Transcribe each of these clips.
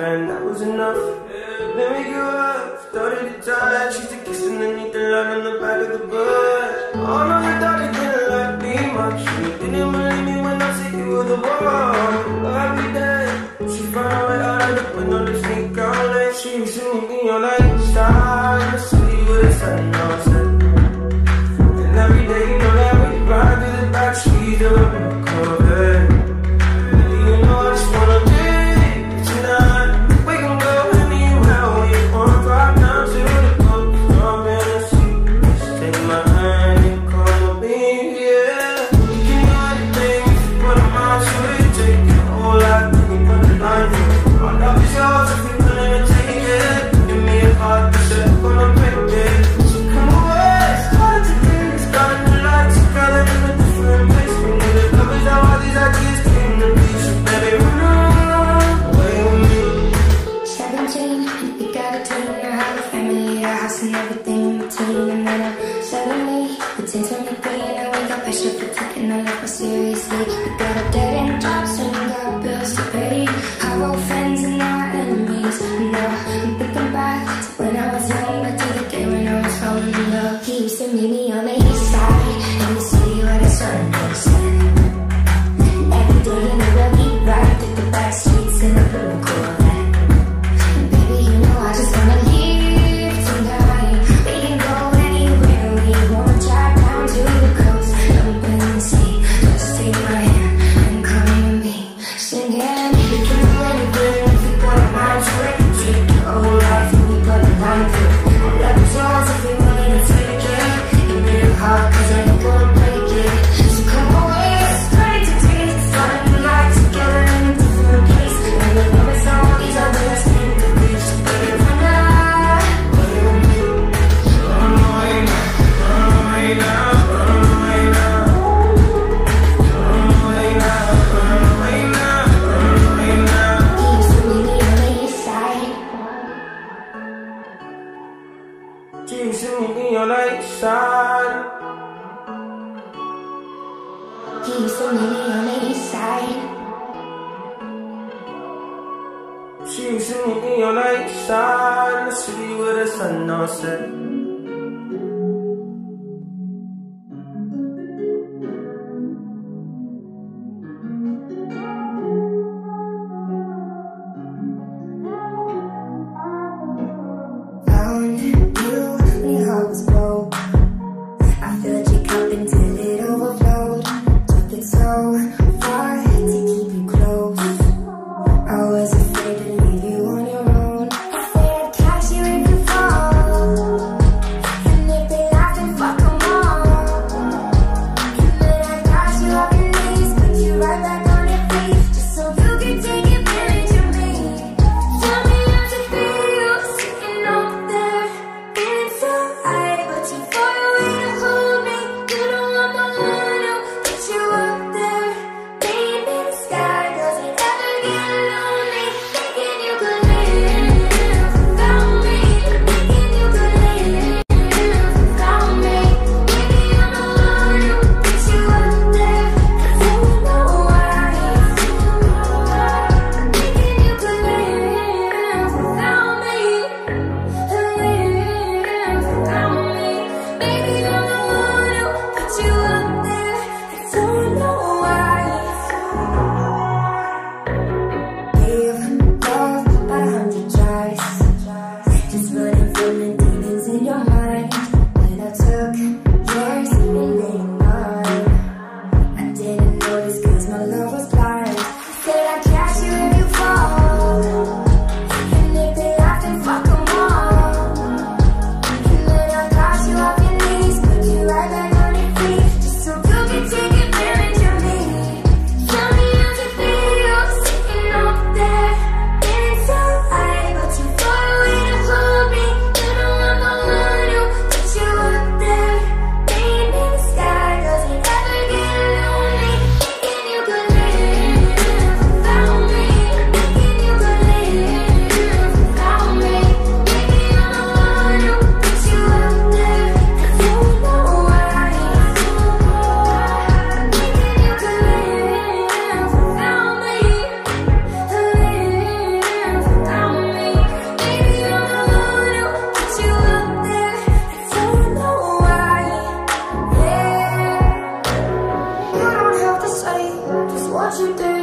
man, that was enough. Then we grew up, started to touch She's a kiss underneath the light on the back of the bus. Oh no, I thought you didn't like me much? She didn't believe me when I said you were the one. Every day, she found way out of the window to sneak out And she used to meet me on like Star in the city with a sun on And every day, you know Just gotta She used to meet me on the east side of the city where the sun don't set. you did.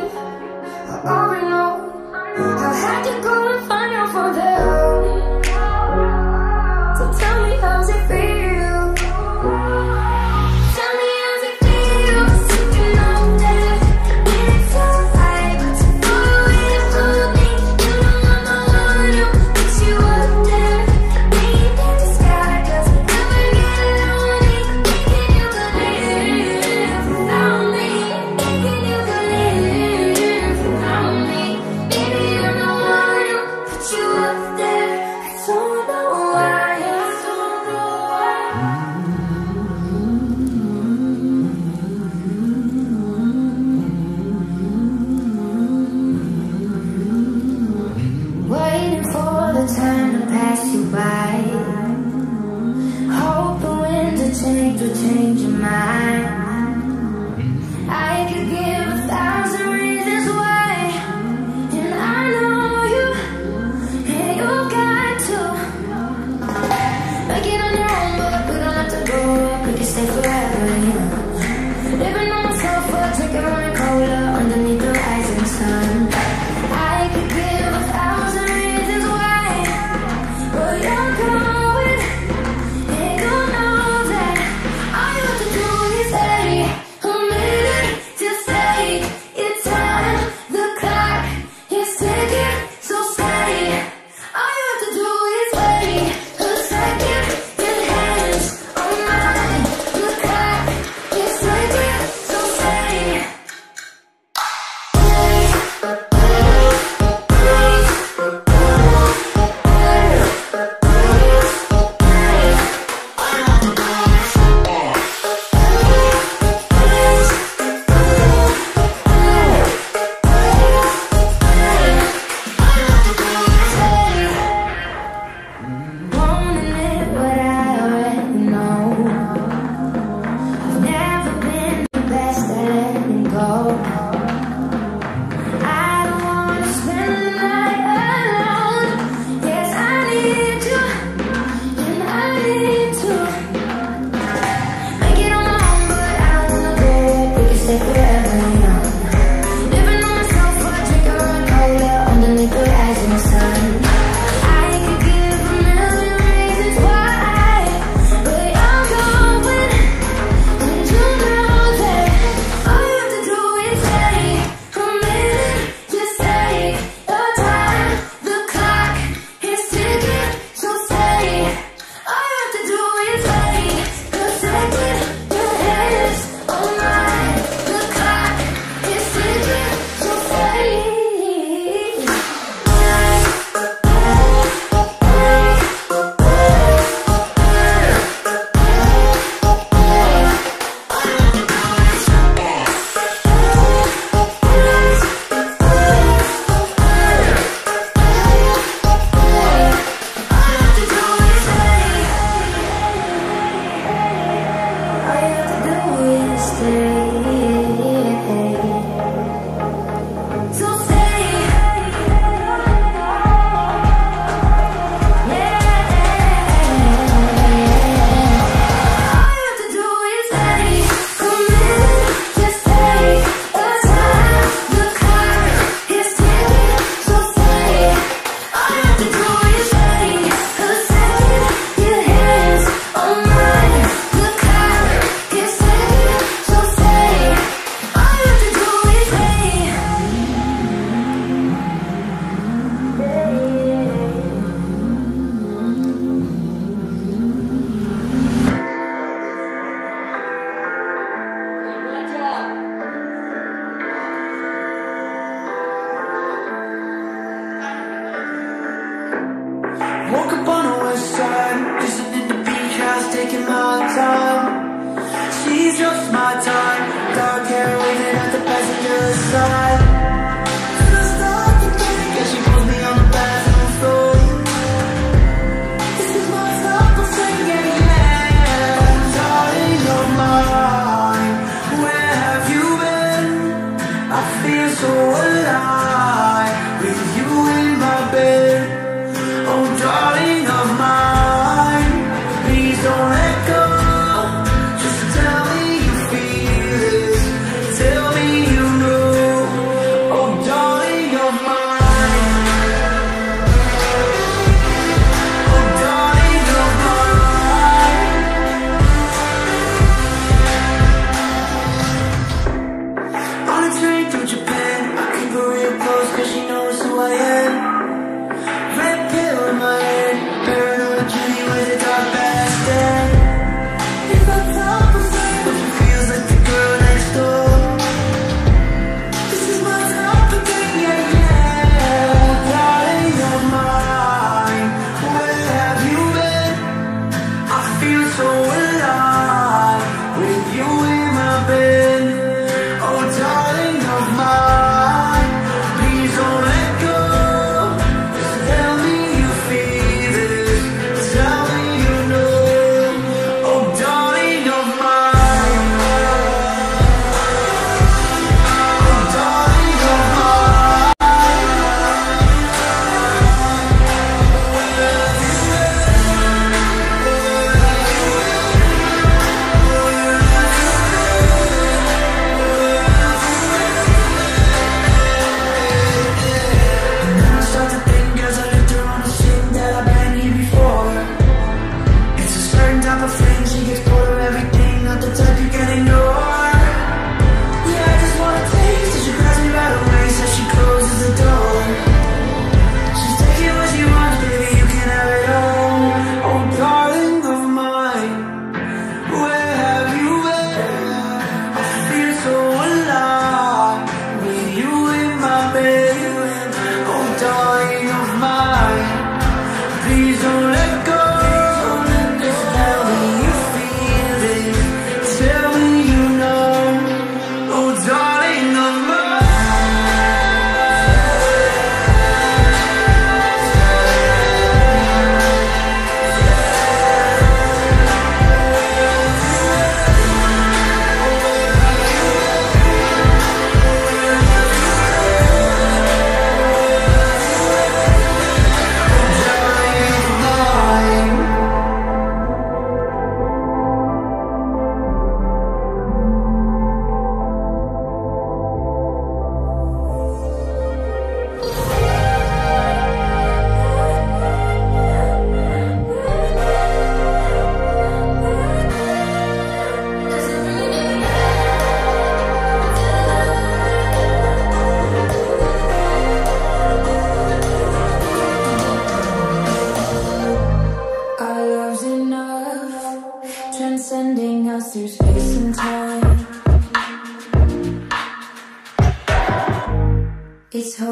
just my time.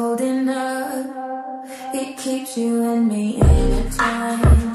holding up. It keeps you and me in time.